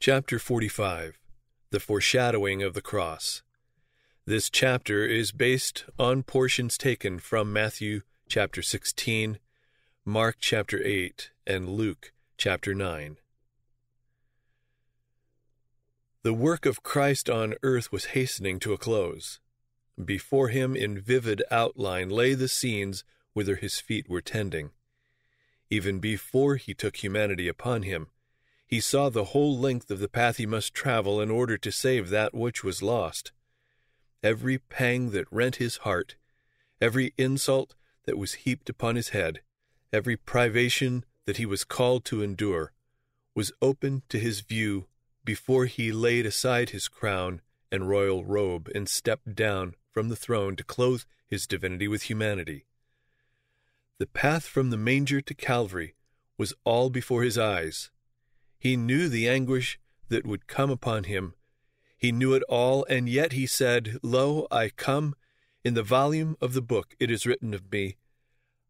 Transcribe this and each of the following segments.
Chapter 45 The Foreshadowing of the Cross. This chapter is based on portions taken from Matthew chapter 16, Mark chapter 8, and Luke chapter 9. The work of Christ on earth was hastening to a close. Before him, in vivid outline, lay the scenes whither his feet were tending. Even before he took humanity upon him, he saw the whole length of the path he must travel in order to save that which was lost. Every pang that rent his heart, every insult that was heaped upon his head, every privation that he was called to endure, was open to his view before he laid aside his crown and royal robe and stepped down from the throne to clothe his divinity with humanity. The path from the manger to Calvary was all before his eyes he knew the anguish that would come upon him. He knew it all, and yet he said, Lo, I come. In the volume of the book it is written of me,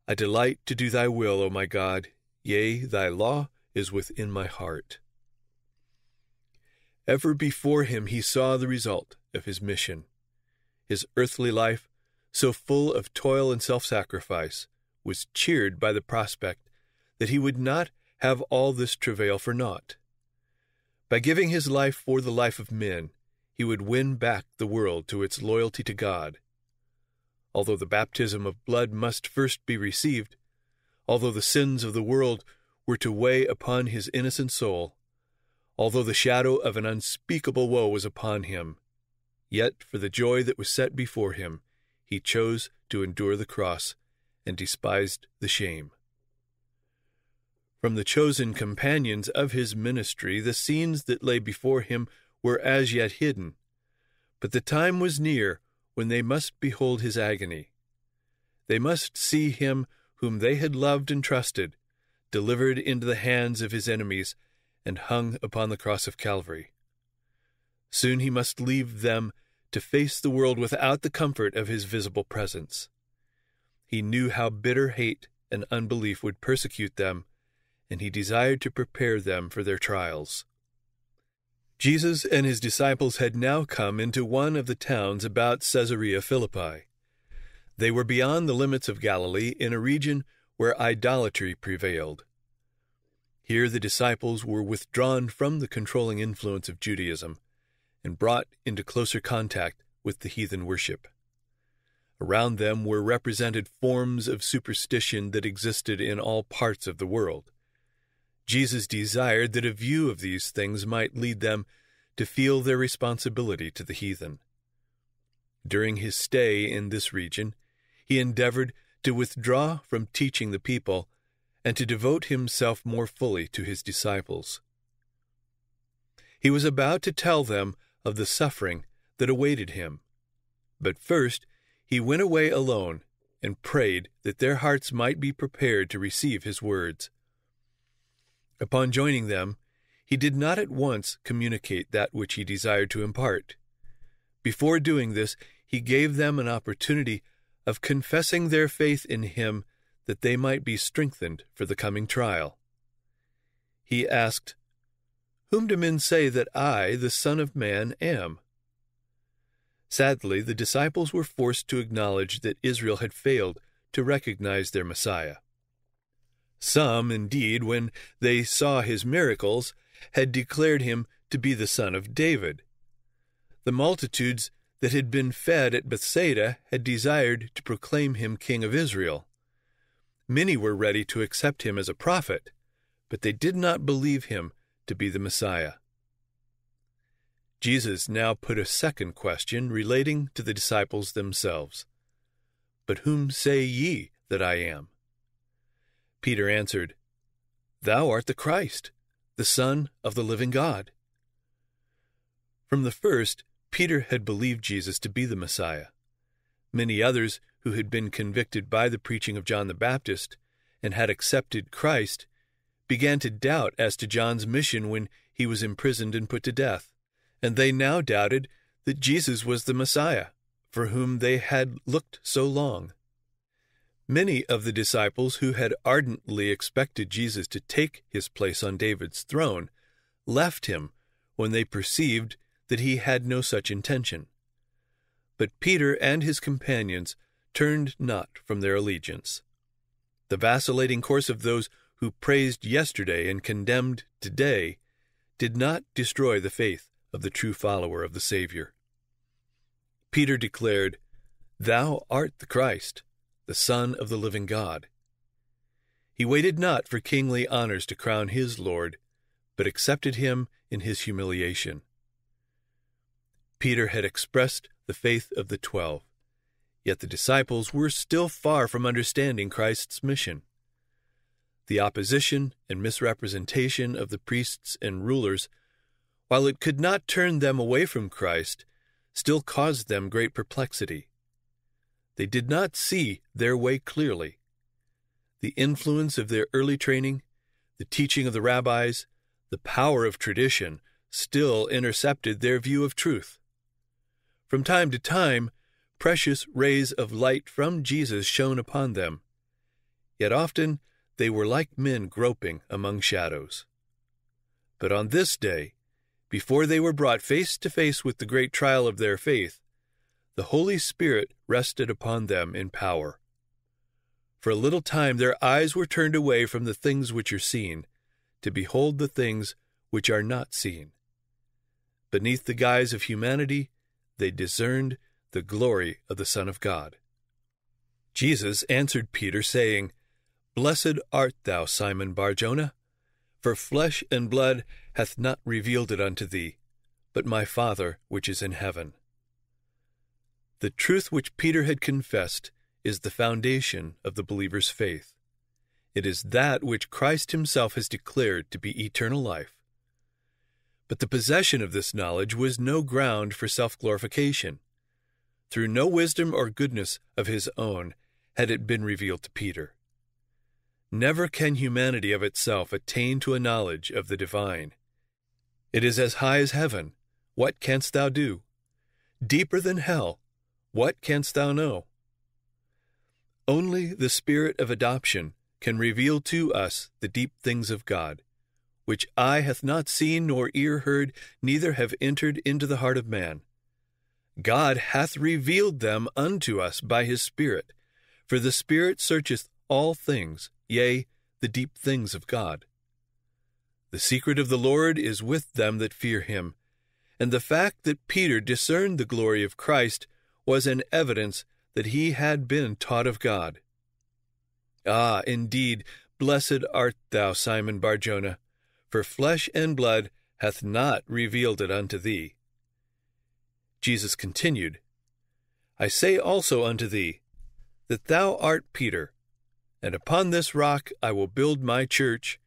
I delight to do thy will, O my God. Yea, thy law is within my heart. Ever before him he saw the result of his mission. His earthly life, so full of toil and self sacrifice, was cheered by the prospect that he would not have all this travail for naught. By giving his life for the life of men, he would win back the world to its loyalty to God. Although the baptism of blood must first be received, although the sins of the world were to weigh upon his innocent soul, although the shadow of an unspeakable woe was upon him, yet for the joy that was set before him, he chose to endure the cross and despised the shame. From the chosen companions of his ministry, the scenes that lay before him were as yet hidden. But the time was near when they must behold his agony. They must see him whom they had loved and trusted, delivered into the hands of his enemies, and hung upon the cross of Calvary. Soon he must leave them to face the world without the comfort of his visible presence. He knew how bitter hate and unbelief would persecute them and he desired to prepare them for their trials. Jesus and his disciples had now come into one of the towns about Caesarea Philippi. They were beyond the limits of Galilee in a region where idolatry prevailed. Here the disciples were withdrawn from the controlling influence of Judaism and brought into closer contact with the heathen worship. Around them were represented forms of superstition that existed in all parts of the world. Jesus desired that a view of these things might lead them to feel their responsibility to the heathen. During his stay in this region, he endeavored to withdraw from teaching the people and to devote himself more fully to his disciples. He was about to tell them of the suffering that awaited him. But first, he went away alone and prayed that their hearts might be prepared to receive his words. Upon joining them, he did not at once communicate that which he desired to impart. Before doing this, he gave them an opportunity of confessing their faith in him that they might be strengthened for the coming trial. He asked, Whom do men say that I, the Son of Man, am? Sadly, the disciples were forced to acknowledge that Israel had failed to recognize their Messiah. Some, indeed, when they saw his miracles, had declared him to be the son of David. The multitudes that had been fed at Bethsaida had desired to proclaim him king of Israel. Many were ready to accept him as a prophet, but they did not believe him to be the Messiah. Jesus now put a second question relating to the disciples themselves. But whom say ye that I am? Peter answered, Thou art the Christ, the Son of the living God. From the first, Peter had believed Jesus to be the Messiah. Many others who had been convicted by the preaching of John the Baptist and had accepted Christ began to doubt as to John's mission when he was imprisoned and put to death, and they now doubted that Jesus was the Messiah, for whom they had looked so long. Many of the disciples who had ardently expected Jesus to take his place on David's throne left him when they perceived that he had no such intention. But Peter and his companions turned not from their allegiance. The vacillating course of those who praised yesterday and condemned today did not destroy the faith of the true follower of the Savior. Peter declared, Thou art the Christ, the Son of the living God. He waited not for kingly honors to crown his Lord, but accepted him in his humiliation. Peter had expressed the faith of the twelve, yet the disciples were still far from understanding Christ's mission. The opposition and misrepresentation of the priests and rulers, while it could not turn them away from Christ, still caused them great perplexity. They did not see their way clearly. The influence of their early training, the teaching of the rabbis, the power of tradition still intercepted their view of truth. From time to time, precious rays of light from Jesus shone upon them. Yet often they were like men groping among shadows. But on this day, before they were brought face to face with the great trial of their faith, the Holy Spirit rested upon them in power. For a little time their eyes were turned away from the things which are seen, to behold the things which are not seen. Beneath the guise of humanity, they discerned the glory of the Son of God. Jesus answered Peter, saying, Blessed art thou, Simon Barjona, for flesh and blood hath not revealed it unto thee, but my Father which is in heaven. The truth which Peter had confessed is the foundation of the believer's faith. It is that which Christ himself has declared to be eternal life. But the possession of this knowledge was no ground for self glorification. Through no wisdom or goodness of his own had it been revealed to Peter. Never can humanity of itself attain to a knowledge of the divine. It is as high as heaven. What canst thou do? Deeper than hell. What canst thou know? Only the Spirit of adoption can reveal to us the deep things of God, which eye hath not seen nor ear heard, neither have entered into the heart of man. God hath revealed them unto us by his Spirit, for the Spirit searcheth all things, yea, the deep things of God. The secret of the Lord is with them that fear him, and the fact that Peter discerned the glory of Christ was an evidence that he had been taught of God. Ah, indeed, blessed art thou, Simon Barjona, for flesh and blood hath not revealed it unto thee. Jesus continued, I say also unto thee, that thou art Peter, and upon this rock I will build my church,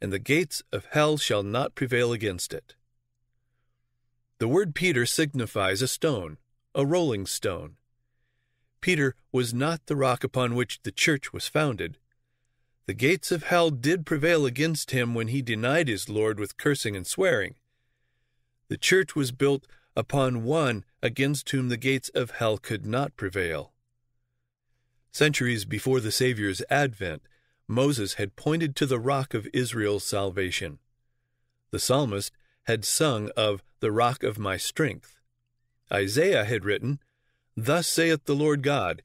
and the gates of hell shall not prevail against it. The word Peter signifies a stone, a rolling stone. Peter was not the rock upon which the church was founded. The gates of hell did prevail against him when he denied his Lord with cursing and swearing. The church was built upon one against whom the gates of hell could not prevail. Centuries before the Saviour's advent, Moses had pointed to the rock of Israel's salvation. The psalmist had sung of the rock of my strength. Isaiah had written, Thus saith the Lord God,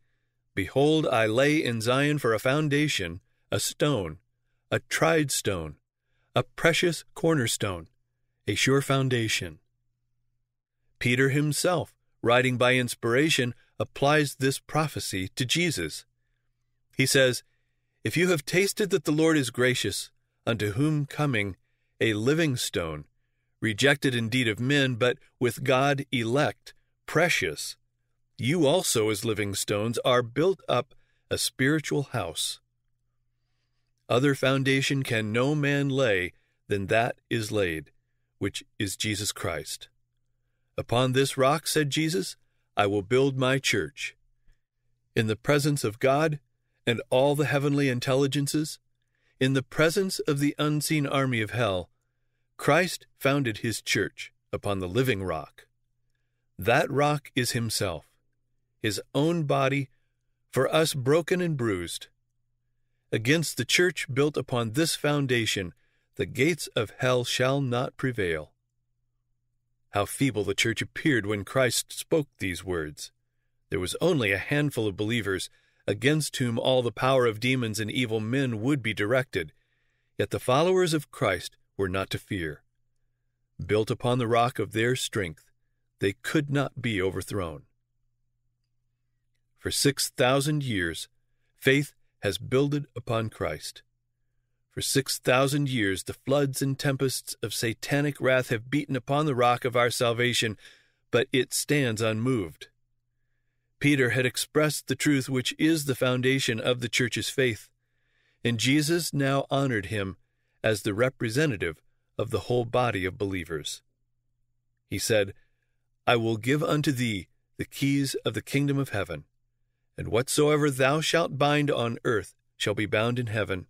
Behold, I lay in Zion for a foundation a stone, a tried stone, a precious cornerstone, a sure foundation. Peter himself, writing by inspiration, applies this prophecy to Jesus. He says, If you have tasted that the Lord is gracious, unto whom coming a living stone, rejected indeed of men, but with God elect, precious, you also as living stones are built up a spiritual house. Other foundation can no man lay than that is laid, which is Jesus Christ. Upon this rock, said Jesus, I will build my church. In the presence of God and all the heavenly intelligences, in the presence of the unseen army of hell, Christ founded his church upon the living rock. That rock is himself, his own body, for us broken and bruised. Against the church built upon this foundation, the gates of hell shall not prevail. how feeble the church appeared when Christ spoke these words. There was only a handful of believers against whom all the power of demons and evil men would be directed, yet the followers of Christ were not to fear. Built upon the rock of their strength, they could not be overthrown. For 6,000 years, faith has builded upon Christ. For 6,000 years, the floods and tempests of satanic wrath have beaten upon the rock of our salvation, but it stands unmoved. Peter had expressed the truth which is the foundation of the church's faith, and Jesus now honored him as the representative of the whole body of believers. He said, I will give unto thee the keys of the kingdom of heaven, and whatsoever thou shalt bind on earth shall be bound in heaven,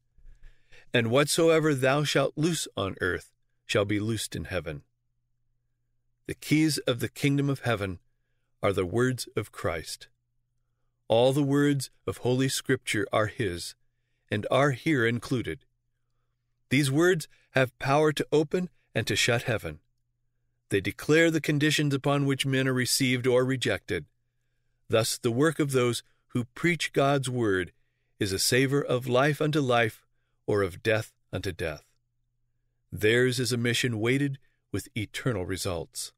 and whatsoever thou shalt loose on earth shall be loosed in heaven. The keys of the kingdom of heaven are the words of Christ. All the words of Holy Scripture are His, and are here included. These words have power to open and to shut heaven. They declare the conditions upon which men are received or rejected. Thus, the work of those who preach God's word is a savor of life unto life or of death unto death. Theirs is a mission weighted with eternal results.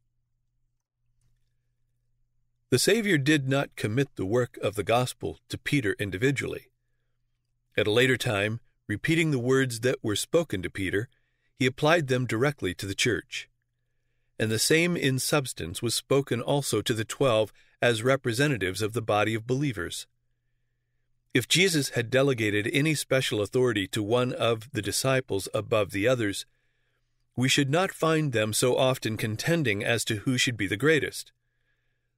The Savior did not commit the work of the gospel to Peter individually. At a later time, Repeating the words that were spoken to Peter, he applied them directly to the church. And the same in substance was spoken also to the twelve as representatives of the body of believers. If Jesus had delegated any special authority to one of the disciples above the others, we should not find them so often contending as to who should be the greatest.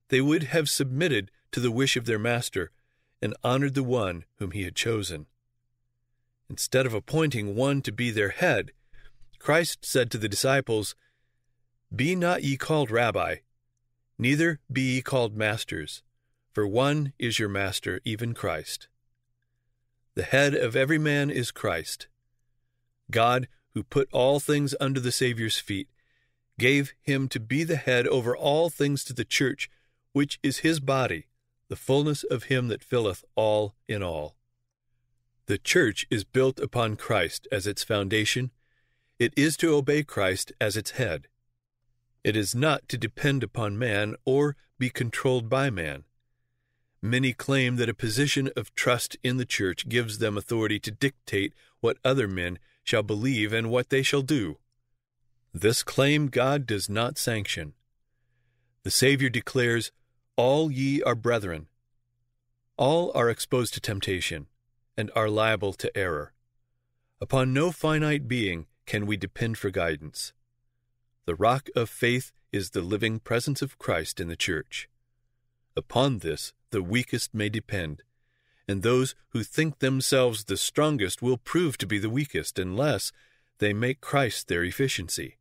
They would have submitted to the wish of their master and honored the one whom he had chosen. Instead of appointing one to be their head, Christ said to the disciples, Be not ye called Rabbi, neither be ye called masters, for one is your master, even Christ. The head of every man is Christ. God, who put all things under the Saviour's feet, gave him to be the head over all things to the church, which is his body, the fullness of him that filleth all in all. The church is built upon Christ as its foundation. It is to obey Christ as its head. It is not to depend upon man or be controlled by man. Many claim that a position of trust in the church gives them authority to dictate what other men shall believe and what they shall do. This claim God does not sanction. The Savior declares, All ye are brethren. All are exposed to temptation and are liable to error. Upon no finite being can we depend for guidance. The rock of faith is the living presence of Christ in the Church. Upon this the weakest may depend, and those who think themselves the strongest will prove to be the weakest unless they make Christ their efficiency.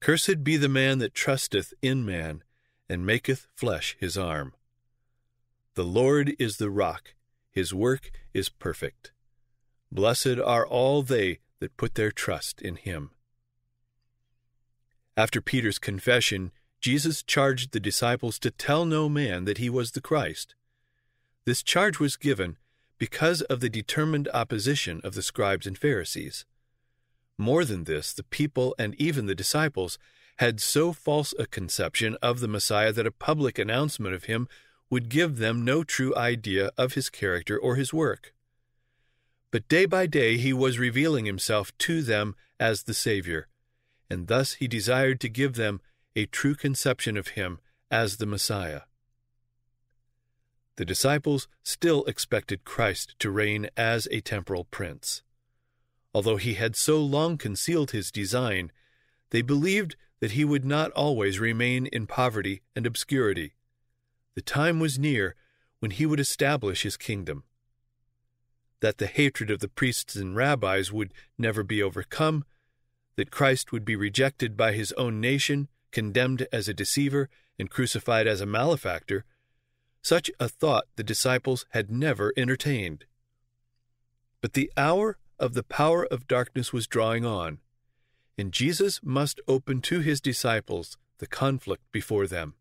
Cursed be the man that trusteth in man, and maketh flesh his arm. The Lord is the rock, his work is perfect. Blessed are all they that put their trust in him. After Peter's confession, Jesus charged the disciples to tell no man that he was the Christ. This charge was given because of the determined opposition of the scribes and Pharisees. More than this, the people and even the disciples had so false a conception of the Messiah that a public announcement of him would give them no true idea of his character or his work. But day by day he was revealing himself to them as the Savior, and thus he desired to give them a true conception of him as the Messiah. The disciples still expected Christ to reign as a temporal prince. Although he had so long concealed his design, they believed that he would not always remain in poverty and obscurity the time was near when he would establish his kingdom. That the hatred of the priests and rabbis would never be overcome, that Christ would be rejected by his own nation, condemned as a deceiver, and crucified as a malefactor, such a thought the disciples had never entertained. But the hour of the power of darkness was drawing on, and Jesus must open to his disciples the conflict before them.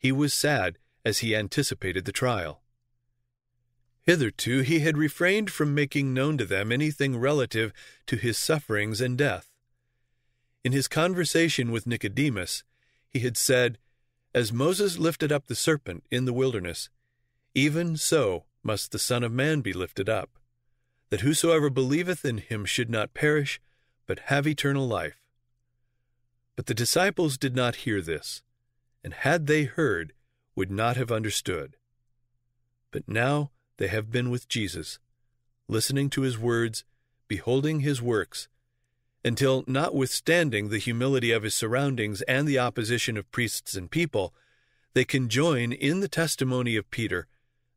He was sad as he anticipated the trial. Hitherto he had refrained from making known to them anything relative to his sufferings and death. In his conversation with Nicodemus, he had said, As Moses lifted up the serpent in the wilderness, even so must the Son of Man be lifted up, that whosoever believeth in him should not perish, but have eternal life. But the disciples did not hear this, and had they heard, would not have understood. But now they have been with Jesus, listening to his words, beholding his works, until, notwithstanding the humility of his surroundings and the opposition of priests and people, they can join in the testimony of Peter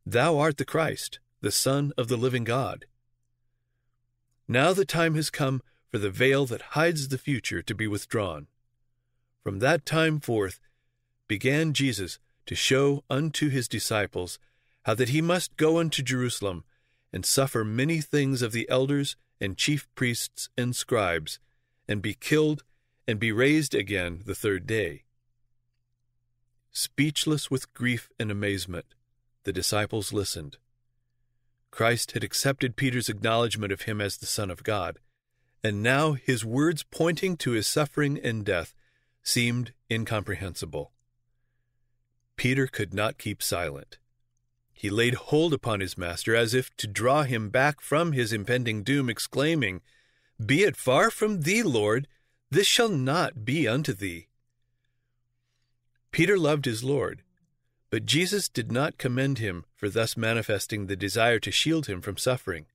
Thou art the Christ, the Son of the living God. Now the time has come for the veil that hides the future to be withdrawn. From that time forth began Jesus to show unto his disciples how that he must go unto Jerusalem and suffer many things of the elders and chief priests and scribes, and be killed and be raised again the third day. Speechless with grief and amazement, the disciples listened. Christ had accepted Peter's acknowledgment of him as the Son of God, and now his words pointing to his suffering and death seemed incomprehensible. Peter could not keep silent. He laid hold upon his master as if to draw him back from his impending doom, exclaiming, Be it far from thee, Lord, this shall not be unto thee. Peter loved his Lord, but Jesus did not commend him for thus manifesting the desire to shield him from suffering.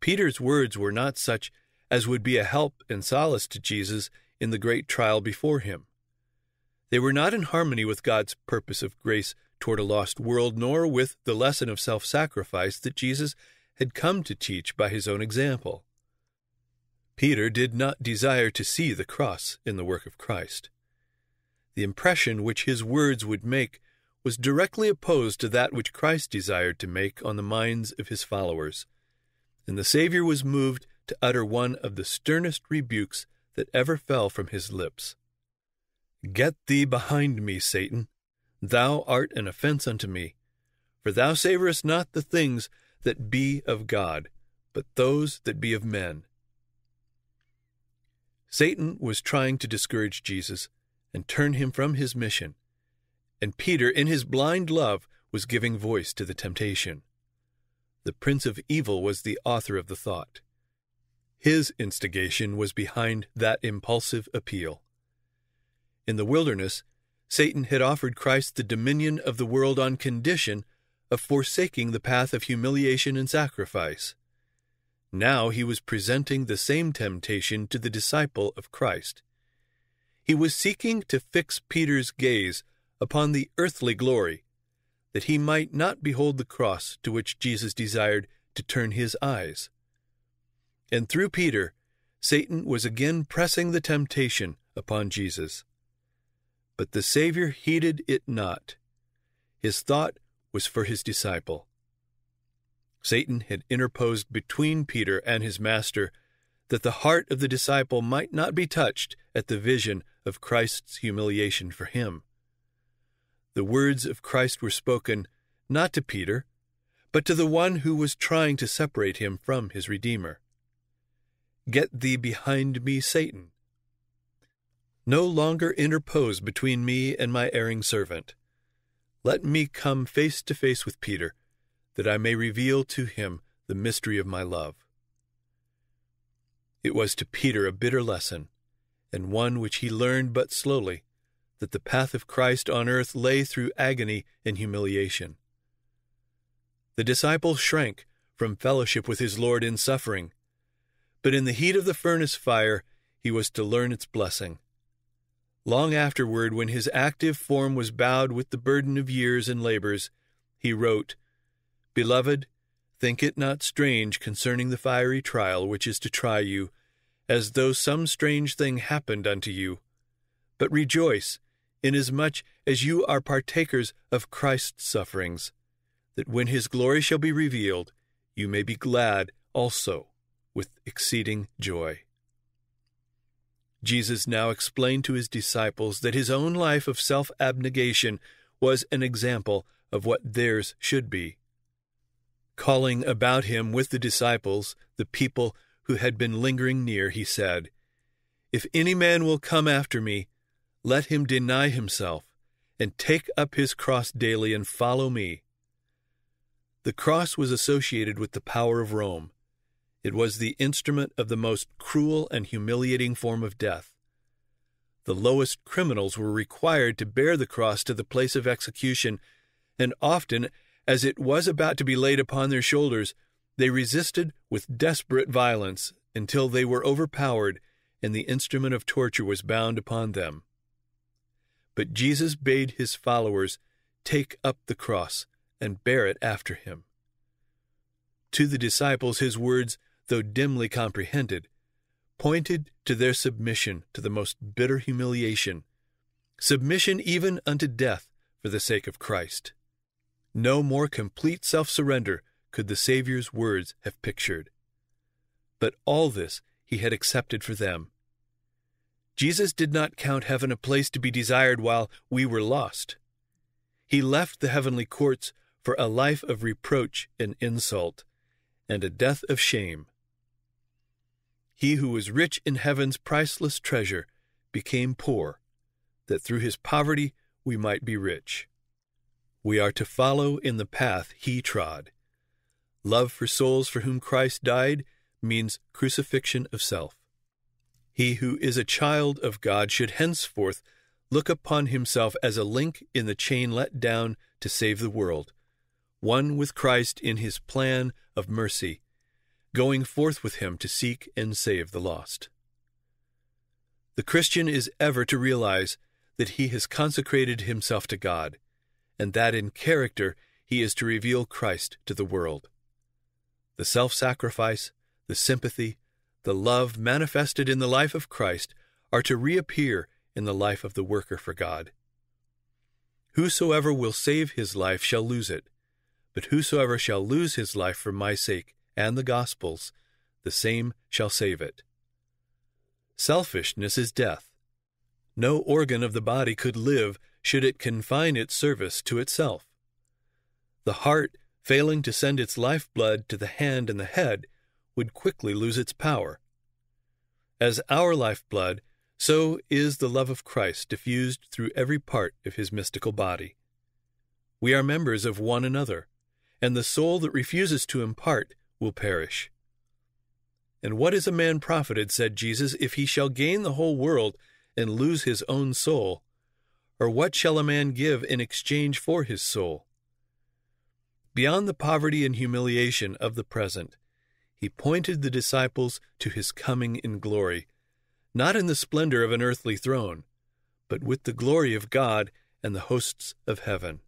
Peter's words were not such as would be a help and solace to Jesus in the great trial before him. They were not in harmony with God's purpose of grace toward a lost world, nor with the lesson of self sacrifice that Jesus had come to teach by his own example. Peter did not desire to see the cross in the work of Christ. The impression which his words would make was directly opposed to that which Christ desired to make on the minds of his followers, and the Savior was moved to utter one of the sternest rebukes that ever fell from his lips. Get thee behind me, Satan! Thou art an offense unto me, for thou savorest not the things that be of God, but those that be of men. Satan was trying to discourage Jesus and turn him from his mission and Peter, in his blind love, was giving voice to the temptation. The prince of evil was the author of the thought. His instigation was behind that impulsive appeal. In the wilderness, Satan had offered Christ the dominion of the world on condition of forsaking the path of humiliation and sacrifice. Now he was presenting the same temptation to the disciple of Christ. He was seeking to fix Peter's gaze upon the earthly glory, that he might not behold the cross to which Jesus desired to turn his eyes. And through Peter, Satan was again pressing the temptation upon Jesus. But the Savior heeded it not. His thought was for his disciple. Satan had interposed between Peter and his master that the heart of the disciple might not be touched at the vision of Christ's humiliation for him. The words of Christ were spoken not to Peter, but to the one who was trying to separate him from his Redeemer. Get thee behind me, Satan. No longer interpose between me and my erring servant. Let me come face to face with Peter, that I may reveal to him the mystery of my love. It was to Peter a bitter lesson, and one which he learned but slowly that the path of Christ on earth lay through agony and humiliation. The disciple shrank from fellowship with his Lord in suffering, but in the heat of the furnace fire he was to learn its blessing. Long afterward, when his active form was bowed with the burden of years and labors, he wrote, Beloved, think it not strange concerning the fiery trial which is to try you, as though some strange thing happened unto you. But rejoice, inasmuch as you are partakers of Christ's sufferings, that when his glory shall be revealed, you may be glad also with exceeding joy. Jesus now explained to his disciples that his own life of self abnegation was an example of what theirs should be. Calling about him with the disciples the people who had been lingering near, he said, If any man will come after me, let him deny himself, and take up his cross daily and follow me. The cross was associated with the power of Rome. It was the instrument of the most cruel and humiliating form of death. The lowest criminals were required to bear the cross to the place of execution, and often, as it was about to be laid upon their shoulders, they resisted with desperate violence until they were overpowered and the instrument of torture was bound upon them. But Jesus bade his followers take up the cross and bear it after him. To the disciples, his words, though dimly comprehended, pointed to their submission to the most bitter humiliation, submission even unto death for the sake of Christ. No more complete self surrender could the Saviour's words have pictured. But all this he had accepted for them. Jesus did not count heaven a place to be desired while we were lost. He left the heavenly courts for a life of reproach and insult, and a death of shame. He who was rich in heaven's priceless treasure became poor, that through his poverty we might be rich. We are to follow in the path he trod. Love for souls for whom Christ died means crucifixion of self. He who is a child of God should henceforth look upon himself as a link in the chain let down to save the world, one with Christ in his plan of mercy, going forth with him to seek and save the lost. The Christian is ever to realize that he has consecrated himself to God, and that in character he is to reveal Christ to the world. The self sacrifice, the sympathy, the love manifested in the life of Christ are to reappear in the life of the worker for God. Whosoever will save his life shall lose it, but whosoever shall lose his life for my sake and the gospel's, the same shall save it. Selfishness is death. No organ of the body could live should it confine its service to itself. The heart, failing to send its lifeblood to the hand and the head, would quickly lose its power. As our lifeblood, so is the love of Christ diffused through every part of his mystical body. We are members of one another, and the soul that refuses to impart will perish. And what is a man profited, said Jesus, if he shall gain the whole world and lose his own soul? Or what shall a man give in exchange for his soul? Beyond the poverty and humiliation of the present, he pointed the disciples to his coming in glory, not in the splendor of an earthly throne, but with the glory of God and the hosts of heaven.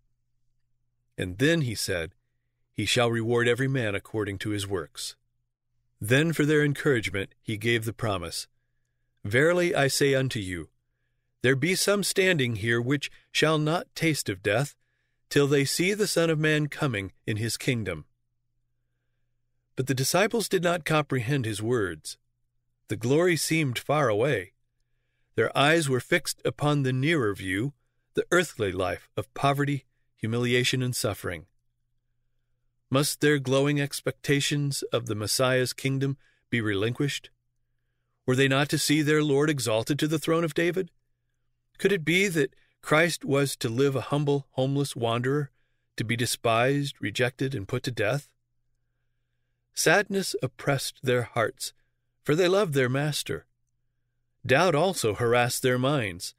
And then, he said, he shall reward every man according to his works. Then for their encouragement he gave the promise Verily I say unto you, there be some standing here which shall not taste of death, till they see the Son of Man coming in his kingdom. But the disciples did not comprehend his words. The glory seemed far away. Their eyes were fixed upon the nearer view, the earthly life of poverty, humiliation, and suffering. Must their glowing expectations of the Messiah's kingdom be relinquished? Were they not to see their Lord exalted to the throne of David? Could it be that Christ was to live a humble, homeless wanderer, to be despised, rejected, and put to death? Sadness oppressed their hearts, for they loved their Master. Doubt also harassed their minds,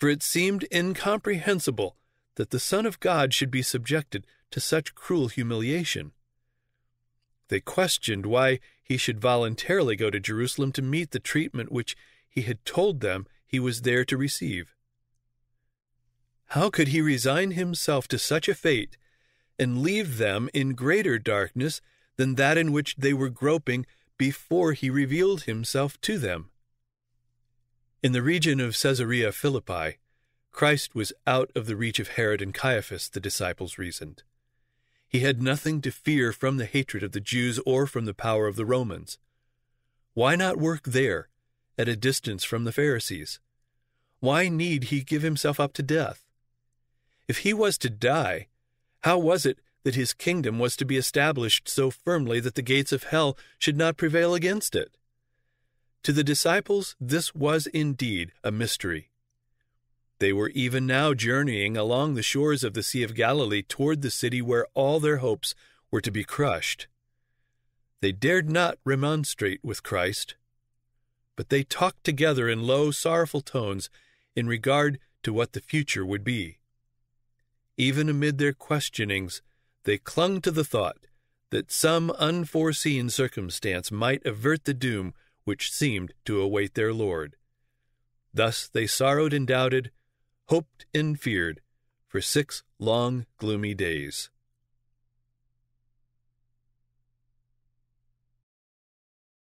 for it seemed incomprehensible that the Son of God should be subjected to such cruel humiliation. They questioned why he should voluntarily go to Jerusalem to meet the treatment which he had told them he was there to receive. How could he resign himself to such a fate and leave them in greater darkness than that in which they were groping before he revealed himself to them. In the region of Caesarea Philippi, Christ was out of the reach of Herod and Caiaphas, the disciples reasoned. He had nothing to fear from the hatred of the Jews or from the power of the Romans. Why not work there at a distance from the Pharisees? Why need he give himself up to death? If he was to die, how was it that his kingdom was to be established so firmly that the gates of hell should not prevail against it? To the disciples, this was indeed a mystery. They were even now journeying along the shores of the Sea of Galilee toward the city where all their hopes were to be crushed. They dared not remonstrate with Christ, but they talked together in low, sorrowful tones in regard to what the future would be. Even amid their questionings, they clung to the thought that some unforeseen circumstance might avert the doom which seemed to await their Lord. Thus they sorrowed and doubted, hoped and feared, for six long, gloomy days.